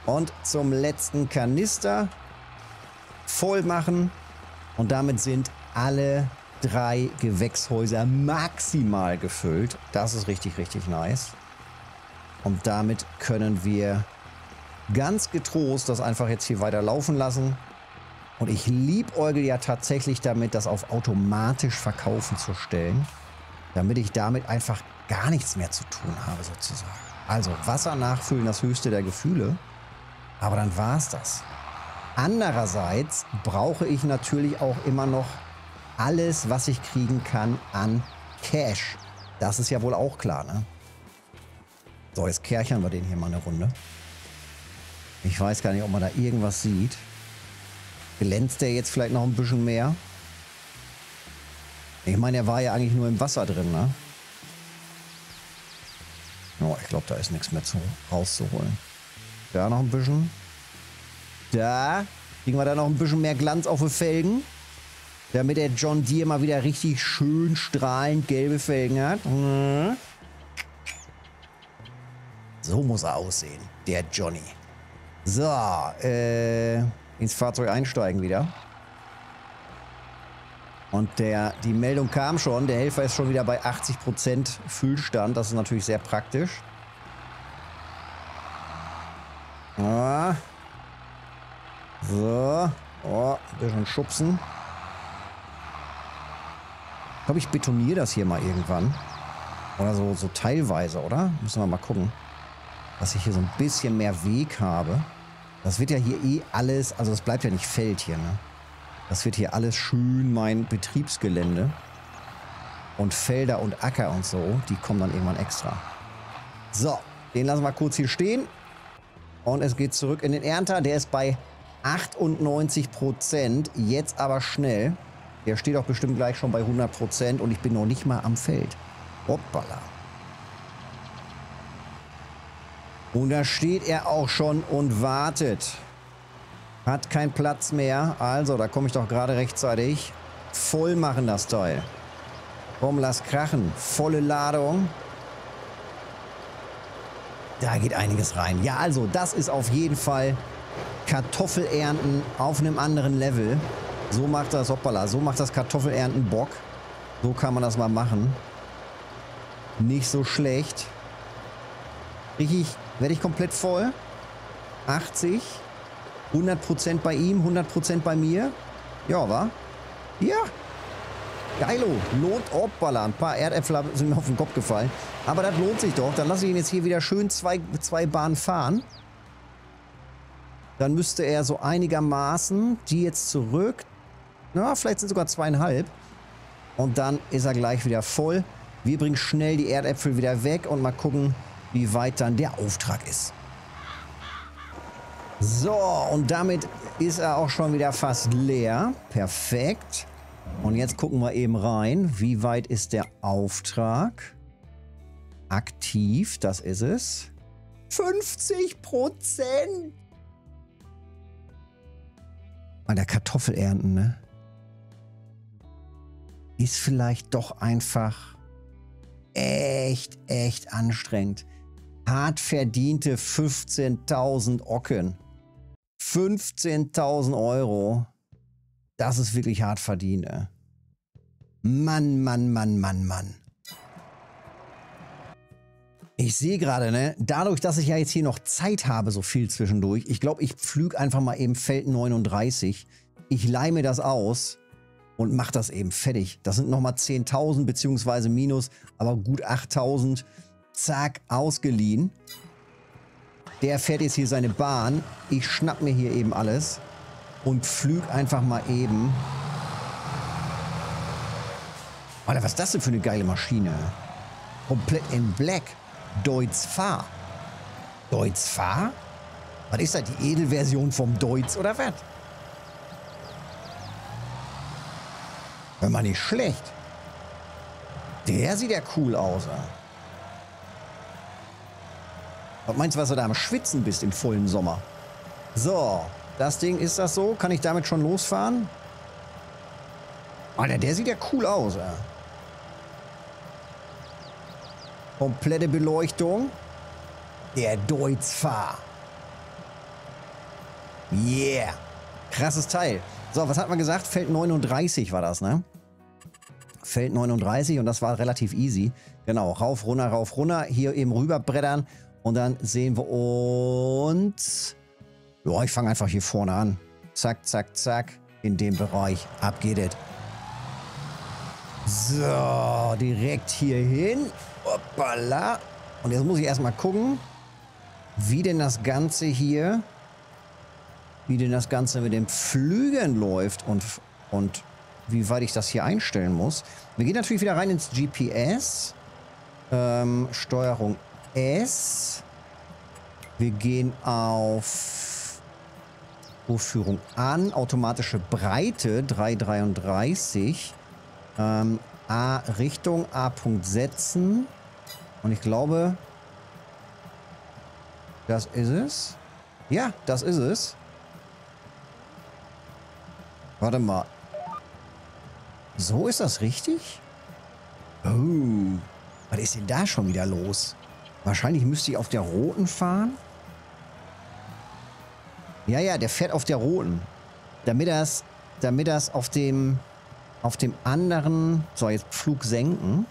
Und zum letzten Kanister voll machen. Und damit sind alle drei Gewächshäuser maximal gefüllt. Das ist richtig, richtig nice. Und damit können wir ganz getrost das einfach jetzt hier weiter laufen lassen. Und ich liebäugel ja tatsächlich damit, das auf automatisch verkaufen zu stellen. Damit ich damit einfach gar nichts mehr zu tun habe sozusagen. Also Wasser nachfüllen, das höchste der Gefühle. Aber dann war es das. Andererseits brauche ich natürlich auch immer noch alles, was ich kriegen kann an Cash. Das ist ja wohl auch klar, ne? So, jetzt kärchern wir den hier mal eine Runde. Ich weiß gar nicht, ob man da irgendwas sieht. Glänzt der jetzt vielleicht noch ein bisschen mehr? Ich meine, er war ja eigentlich nur im Wasser drin, ne? Oh, ich glaube, da ist nichts mehr zu, rauszuholen. Da noch ein bisschen. Da. Kriegen wir da noch ein bisschen mehr Glanz auf die Felgen. Damit der John Deere mal wieder richtig schön strahlend gelbe Felgen hat. Mhm. So muss er aussehen, der Johnny. So, äh, ins Fahrzeug einsteigen wieder. Und der, die Meldung kam schon, der Helfer ist schon wieder bei 80% Füllstand. Das ist natürlich sehr praktisch. Ja. So. Oh, ein bisschen schubsen. Ich glaube, ich betoniere das hier mal irgendwann. Oder so, so teilweise, oder? Müssen wir mal gucken. Dass ich hier so ein bisschen mehr Weg habe. Das wird ja hier eh alles, also das bleibt ja nicht Feld hier, ne? Das wird hier alles schön mein Betriebsgelände. Und Felder und Acker und so, die kommen dann irgendwann extra. So, den lassen wir kurz hier stehen. Und es geht zurück in den Ernter. Der ist bei 98 Prozent. Jetzt aber schnell. Der steht auch bestimmt gleich schon bei 100 Prozent. Und ich bin noch nicht mal am Feld. Hoppala. Und da steht er auch schon und wartet. Hat keinen Platz mehr. Also, da komme ich doch gerade rechtzeitig. Voll machen das Teil. Komm, lass krachen. Volle Ladung. Da geht einiges rein. Ja, also, das ist auf jeden Fall Kartoffelernten auf einem anderen Level. So macht das, hoppala, so macht das Kartoffelernten Bock. So kann man das mal machen. Nicht so schlecht. Richtig, werde ich komplett voll. 80. 100% bei ihm, 100% bei mir. Ja, wa? Ja. Geilo. Lohnt, hoppala, ein paar Erdäpfel sind mir auf den Kopf gefallen. Aber das lohnt sich doch. Dann lasse ich ihn jetzt hier wieder schön zwei, zwei Bahnen fahren. Dann müsste er so einigermaßen die jetzt zurück. Na, vielleicht sind sogar zweieinhalb. Und dann ist er gleich wieder voll. Wir bringen schnell die Erdäpfel wieder weg und mal gucken, wie weit dann der Auftrag ist. So, und damit ist er auch schon wieder fast leer. Perfekt. Und jetzt gucken wir eben rein, wie weit ist der Auftrag. Aktiv, das ist es. 50 Prozent. An der Kartoffel ernten, ne? Ist vielleicht doch einfach echt, echt anstrengend. Hart verdiente 15.000 Ocken. 15.000 Euro. Das ist wirklich hart verdient. Ey. Mann, Mann, Mann, Mann, Mann. Ich sehe gerade, ne, dadurch, dass ich ja jetzt hier noch Zeit habe, so viel zwischendurch, ich glaube, ich pflüge einfach mal eben Feld 39. Ich leime das aus und mache das eben fertig. Das sind nochmal 10.000 beziehungsweise minus, aber gut 8.000. Zack, ausgeliehen. Der fährt jetzt hier seine Bahn. Ich schnapp mir hier eben alles und flüg einfach mal eben. Alter, was ist das denn für eine geile Maschine? Komplett in Black. Deutz Fahr. Deutz Fahr? Was ist das, die Edelversion vom Deutz oder was? Hör mal nicht schlecht. Der sieht ja cool aus. Ja. Was meinst du, was du da am Schwitzen bist im vollen Sommer? So, das Ding ist das so. Kann ich damit schon losfahren? Alter, der sieht ja cool aus, ja. Komplette Beleuchtung. Der Deutzfahr. Yeah. Krasses Teil. So, was hat man gesagt? Feld 39 war das, ne? Feld 39 und das war relativ easy. Genau, rauf, runter, rauf, runter. Hier eben rüberbrettern und dann sehen wir uns... Ja, ich fange einfach hier vorne an. Zack, zack, zack. In dem Bereich. Ab geht es. So, direkt hier hin. Hoppala. Und jetzt muss ich erstmal gucken, wie denn das Ganze hier, wie denn das Ganze mit dem Flügen läuft und, und wie weit ich das hier einstellen muss. Wir gehen natürlich wieder rein ins GPS. Ähm, Steuerung S. Wir gehen auf Urführung an. Automatische Breite 333. Ähm, A Richtung A Punkt setzen. Und ich glaube, das ist es. Ja, das ist es. Warte mal. So ist das richtig? Oh. Was ist denn da schon wieder los? Wahrscheinlich müsste ich auf der roten fahren. Ja, ja, der fährt auf der roten. Damit das, damit das auf dem, auf dem anderen, so jetzt Flug senken.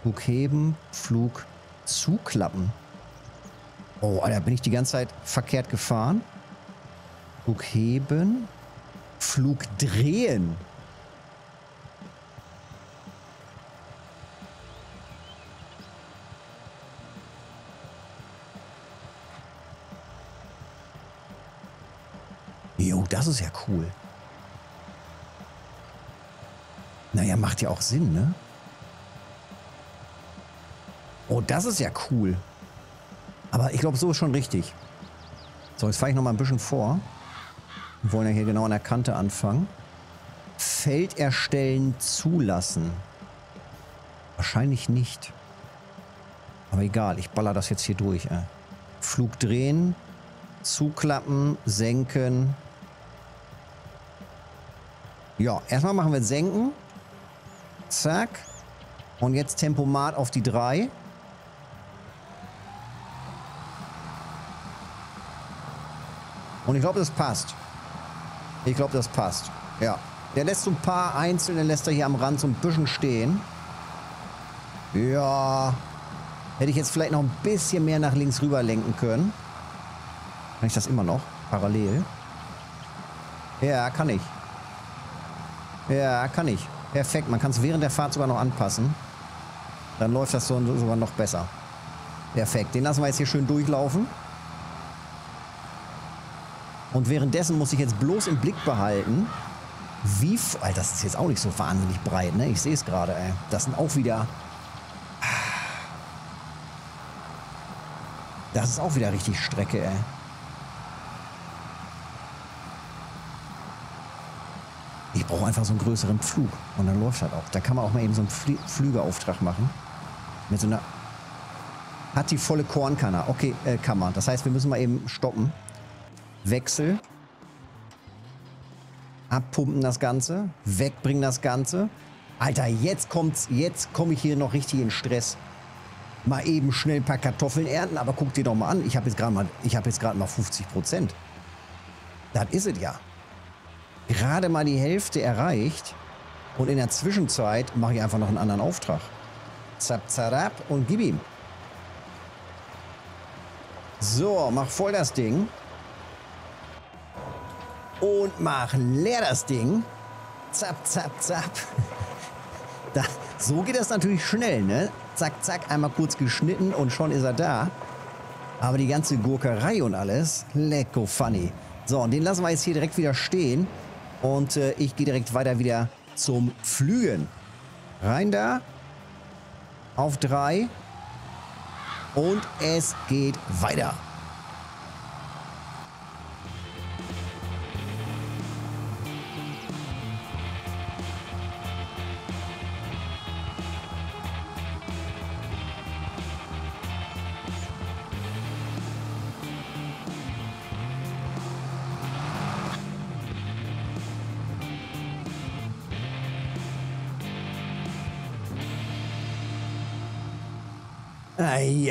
Flug heben, Flug zuklappen. Oh, Alter, bin ich die ganze Zeit verkehrt gefahren. Flug heben, Flug drehen. Jo, das ist ja cool. Naja, macht ja auch Sinn, ne? Oh, das ist ja cool. Aber ich glaube, so ist schon richtig. So, jetzt fahre ich noch mal ein bisschen vor. Wir wollen ja hier genau an der Kante anfangen. Feld erstellen zulassen. Wahrscheinlich nicht. Aber egal, ich baller das jetzt hier durch. Äh. Flug drehen, zuklappen, senken, ja, erstmal machen wir senken. Zack. Und jetzt Tempomat auf die 3. Und ich glaube, das passt. Ich glaube, das passt. Ja. Der lässt so ein paar einzelne, lässt er hier am Rand so ein bisschen stehen. Ja. Hätte ich jetzt vielleicht noch ein bisschen mehr nach links rüber lenken können. Kann ich das immer noch? Parallel. Ja, kann ich. Ja, kann ich. Perfekt. Man kann es während der Fahrt sogar noch anpassen. Dann läuft das so sogar noch besser. Perfekt. Den lassen wir jetzt hier schön durchlaufen. Und währenddessen muss ich jetzt bloß im Blick behalten, wie... Alter, das ist jetzt auch nicht so wahnsinnig breit, ne? Ich sehe es gerade, ey. Das sind auch wieder... Das ist auch wieder richtig Strecke, ey. Ich brauche einfach so einen größeren Pflug. Und dann läuft das auch. Da kann man auch mal eben so einen Flie Flügeauftrag machen. Mit so einer... Hat die volle Kornkanne. Okay, äh, kann man. Das heißt, wir müssen mal eben stoppen. Wechsel. Abpumpen das Ganze. Wegbringen das Ganze. Alter, jetzt kommt's. Jetzt komme ich hier noch richtig in Stress. Mal eben schnell ein paar Kartoffeln ernten. Aber guck dir doch mal an. Ich habe jetzt gerade mal, gerade mal 50 Prozent. Das ist es ja. Gerade mal die Hälfte erreicht. Und in der Zwischenzeit mache ich einfach noch einen anderen Auftrag. Zap, zarab und gib ihm. So, mach voll das Ding. Und mach leer das Ding. Zap, zap, zap. [laughs] Da, so geht das natürlich schnell, ne? Zack, zack, einmal kurz geschnitten und schon ist er da. Aber die ganze Gurkerei und alles, lecko funny. So, und den lassen wir jetzt hier direkt wieder stehen. Und äh, ich gehe direkt weiter wieder zum Flügen. Rein da. Auf drei. Und es geht weiter.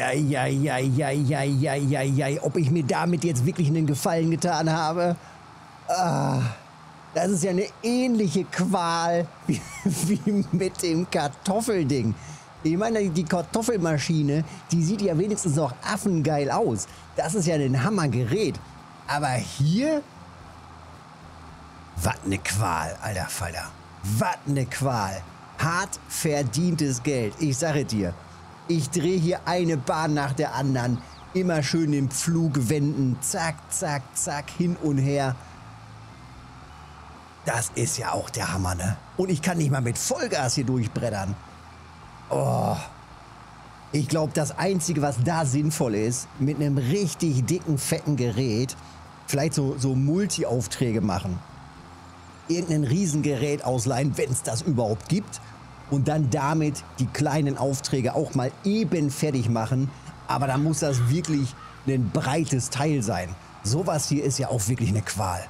Eieieiei, ob ich mir damit jetzt wirklich einen Gefallen getan habe? Ah, das ist ja eine ähnliche Qual [laughs] wie, wie mit dem Kartoffelding. Ich meine, die Kartoffelmaschine, die sieht ja wenigstens noch affengeil aus. Das ist ja ein Hammergerät. Aber hier? Was ne Qual, alter Falter. Was ne Qual. Hart verdientes Geld. Ich sage dir. Ich drehe hier eine Bahn nach der anderen. Immer schön den Pflug wenden. Zack, zack, zack, hin und her. Das ist ja auch der Hammer, ne? Und ich kann nicht mal mit Vollgas hier durchbrettern. Oh. Ich glaube, das Einzige, was da sinnvoll ist, mit einem richtig dicken, fetten Gerät, vielleicht so, so Multi-Aufträge machen. Irgendein Riesengerät ausleihen, wenn es das überhaupt gibt und dann damit die kleinen Aufträge auch mal eben fertig machen. Aber da muss das wirklich ein breites Teil sein. Sowas hier ist ja auch wirklich eine Qual.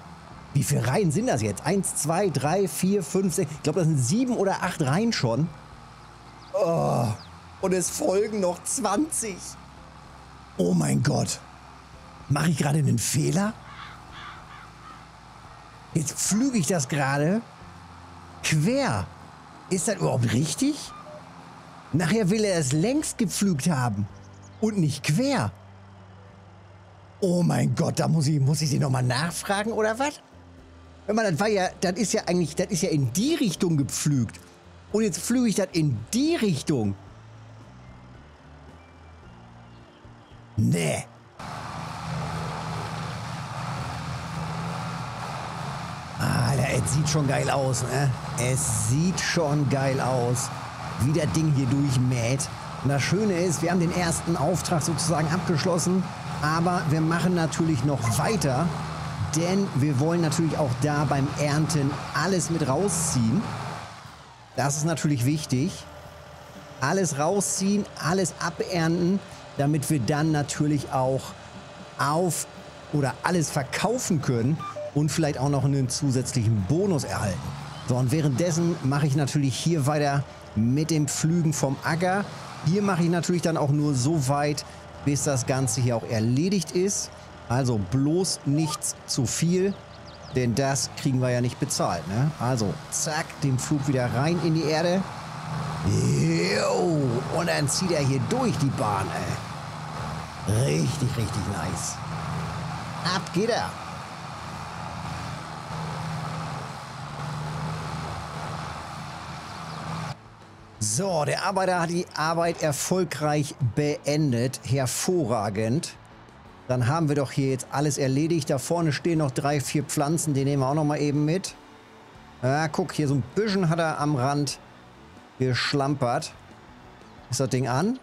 Wie viele Reihen sind das jetzt? Eins, zwei, drei, vier, fünf, sechs. Ich glaube, das sind sieben oder acht Reihen schon. Oh, und es folgen noch 20. Oh mein Gott. Mache ich gerade einen Fehler? Jetzt pflüge ich das gerade quer. Ist das überhaupt richtig? Nachher will er es längst gepflügt haben und nicht quer. Oh mein Gott, da muss ich, muss ich sie nochmal nachfragen oder was? Wenn man das war ja, das ist ja eigentlich, das ist ja in die Richtung gepflügt. Und jetzt flüge ich das in die Richtung. Nee. Alter, es sieht schon geil aus, ne? Es sieht schon geil aus, wie der Ding hier durchmäht. Und das Schöne ist, wir haben den ersten Auftrag sozusagen abgeschlossen, aber wir machen natürlich noch weiter, denn wir wollen natürlich auch da beim Ernten alles mit rausziehen. Das ist natürlich wichtig. Alles rausziehen, alles abernten, damit wir dann natürlich auch auf oder alles verkaufen können und vielleicht auch noch einen zusätzlichen Bonus erhalten. So, und währenddessen mache ich natürlich hier weiter mit dem Pflügen vom Acker. Hier mache ich natürlich dann auch nur so weit, bis das Ganze hier auch erledigt ist. Also bloß nichts zu viel, denn das kriegen wir ja nicht bezahlt. Ne? Also zack, den Flug wieder rein in die Erde. Jo, und dann zieht er hier durch die Bahn. Ey. Richtig, richtig nice. Ab geht er. So, der Arbeiter hat die Arbeit erfolgreich beendet. Hervorragend. Dann haben wir doch hier jetzt alles erledigt. Da vorne stehen noch drei, vier Pflanzen. Die nehmen wir auch noch mal eben mit. Ja, guck, hier so ein bisschen hat er am Rand geschlampert. Ist das Ding an?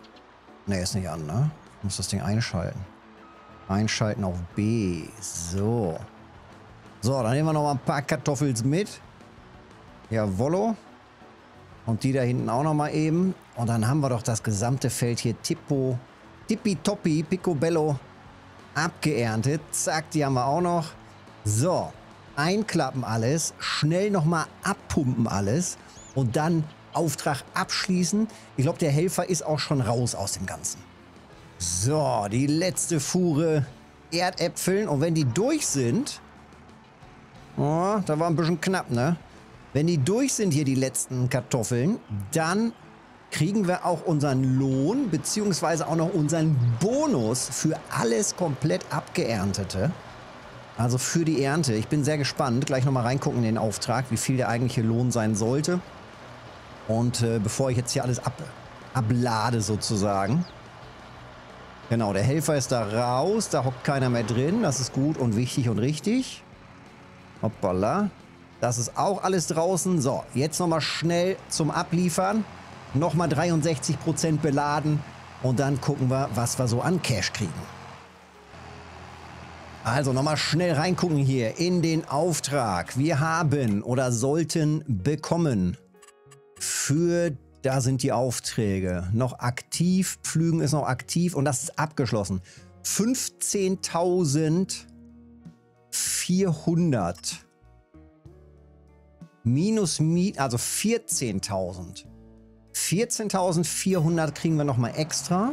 Ne, ist nicht an, ne? Ich muss das Ding einschalten. Einschalten auf B. So. So, dann nehmen wir noch mal ein paar Kartoffels mit. Jawollo. Und die da hinten auch noch mal eben. Und dann haben wir doch das gesamte Feld hier tippo, tippitoppi, picobello abgeerntet. Zack, die haben wir auch noch. So, einklappen alles, schnell nochmal abpumpen alles und dann Auftrag abschließen. Ich glaube, der Helfer ist auch schon raus aus dem Ganzen. So, die letzte Fuhre Erdäpfeln. Und wenn die durch sind... Oh, da war ein bisschen knapp, ne? Wenn die durch sind hier, die letzten Kartoffeln, dann kriegen wir auch unseren Lohn beziehungsweise auch noch unseren Bonus für alles komplett abgeerntete. Also für die Ernte. Ich bin sehr gespannt. Gleich nochmal reingucken in den Auftrag, wie viel der eigentliche Lohn sein sollte. Und äh, bevor ich jetzt hier alles ab, ablade sozusagen. Genau, der Helfer ist da raus. Da hockt keiner mehr drin. Das ist gut und wichtig und richtig. Hoppala. Das ist auch alles draußen. So, jetzt nochmal schnell zum Abliefern. Nochmal 63% beladen. Und dann gucken wir, was wir so an Cash kriegen. Also nochmal schnell reingucken hier in den Auftrag. Wir haben oder sollten bekommen für, da sind die Aufträge, noch aktiv, Pflügen ist noch aktiv und das ist abgeschlossen. 15.400 minus also 14.000. 14.400 kriegen wir nochmal extra.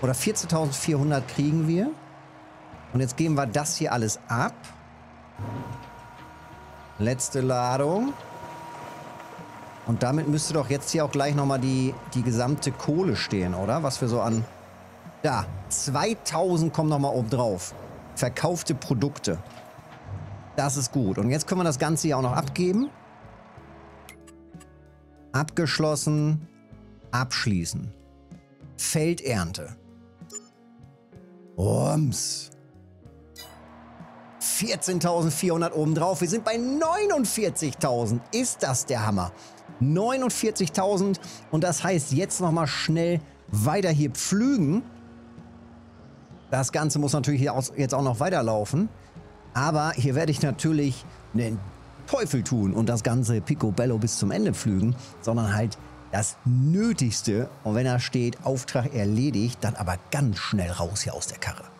Oder 14.400 kriegen wir. Und jetzt geben wir das hier alles ab. Letzte Ladung. Und damit müsste doch jetzt hier auch gleich nochmal die, die gesamte Kohle stehen, oder? Was wir so an... Da, 2000 kommen nochmal oben drauf. Verkaufte Produkte. Das ist gut. Und jetzt können wir das Ganze hier auch noch abgeben. Abgeschlossen. Abschließen. Feldernte. Rums. 14.400 obendrauf. Wir sind bei 49.000. Ist das der Hammer? 49.000 und das heißt jetzt nochmal schnell weiter hier pflügen. Das Ganze muss natürlich jetzt auch noch weiterlaufen. Aber hier werde ich natürlich einen Teufel tun und das ganze Picobello bis zum Ende pflügen, sondern halt das Nötigste. Und wenn da steht, Auftrag erledigt, dann aber ganz schnell raus hier aus der Karre.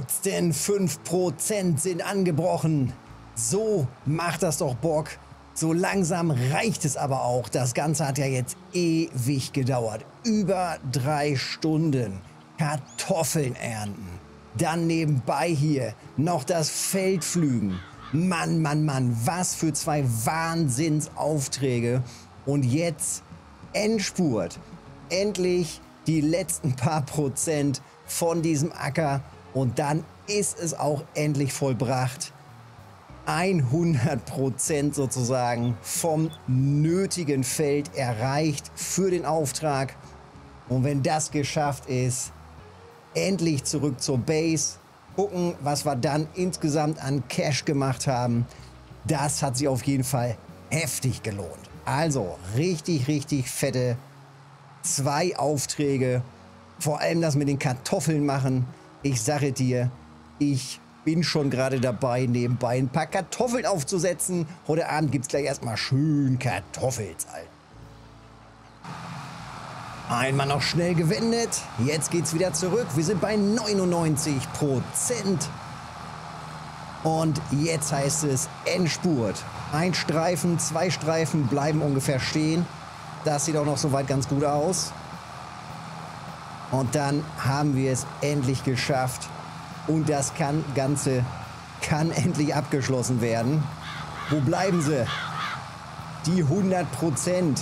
Letzten 5% sind angebrochen. So macht das doch Bock. So langsam reicht es aber auch. Das Ganze hat ja jetzt ewig gedauert. Über drei Stunden. Kartoffeln ernten. Dann nebenbei hier noch das Feld pflügen. Mann, Mann, Mann, was für zwei Wahnsinnsaufträge. Und jetzt Endspurt. Endlich die letzten paar Prozent von diesem Acker und dann ist es auch endlich vollbracht. 100% sozusagen vom nötigen Feld erreicht für den Auftrag. Und wenn das geschafft ist, endlich zurück zur Base, gucken, was wir dann insgesamt an Cash gemacht haben. Das hat sich auf jeden Fall heftig gelohnt. Also richtig, richtig fette zwei Aufträge. Vor allem das mit den Kartoffeln machen. Ich sage dir, ich bin schon gerade dabei, nebenbei ein paar Kartoffeln aufzusetzen. Heute Abend gibt es gleich erstmal schön Kartoffelzeit. Einmal noch schnell gewendet. Jetzt geht's wieder zurück. Wir sind bei 99 Prozent. Und jetzt heißt es Endspurt. Ein Streifen, zwei Streifen bleiben ungefähr stehen. Das sieht auch noch soweit ganz gut aus. Und dann haben wir es endlich geschafft. Und das kann, Ganze kann endlich abgeschlossen werden. Wo bleiben sie? Die 100 Prozent.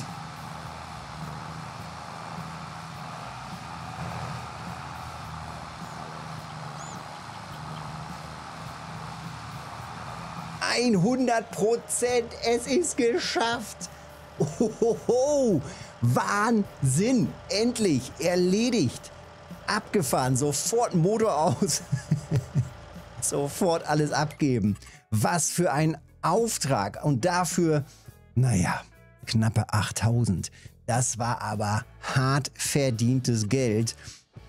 Prozent, es ist geschafft. Ohoho. Wahnsinn. Endlich erledigt. Abgefahren. Sofort Motor aus. [laughs] Sofort alles abgeben. Was für ein Auftrag. Und dafür, naja, knappe 8000. Das war aber hart verdientes Geld.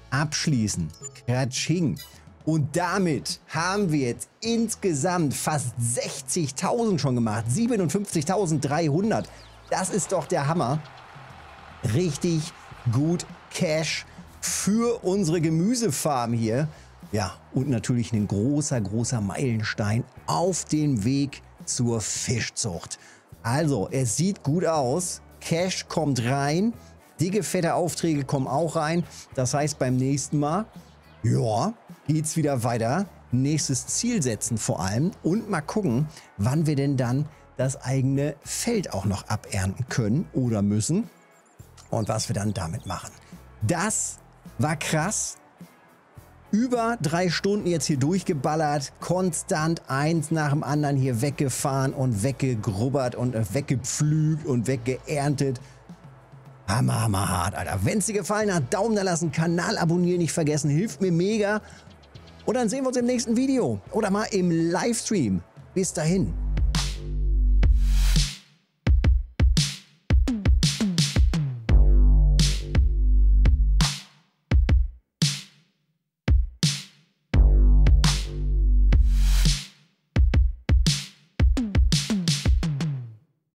Abschließen. Kratsching. Und damit haben wir jetzt insgesamt fast 60.000 schon gemacht. 57.300. Das ist doch der Hammer. Richtig gut Cash für unsere Gemüsefarm hier. Ja, und natürlich ein großer, großer Meilenstein auf dem Weg zur Fischzucht. Also, es sieht gut aus. Cash kommt rein. Dicke, fette Aufträge kommen auch rein. Das heißt, beim nächsten Mal, ja, geht's wieder weiter. Nächstes Ziel setzen vor allem und mal gucken, wann wir denn dann das eigene Feld auch noch abernten können oder müssen und was wir dann damit machen. Das war krass. Über drei Stunden jetzt hier durchgeballert, konstant eins nach dem anderen hier weggefahren und weggegrubbert und weggepflügt und weggeerntet. Hammer, hammer hart, Alter. Wenn es dir gefallen hat, Daumen da lassen, Kanal abonnieren nicht vergessen, hilft mir mega. Und dann sehen wir uns im nächsten Video oder mal im Livestream. Bis dahin.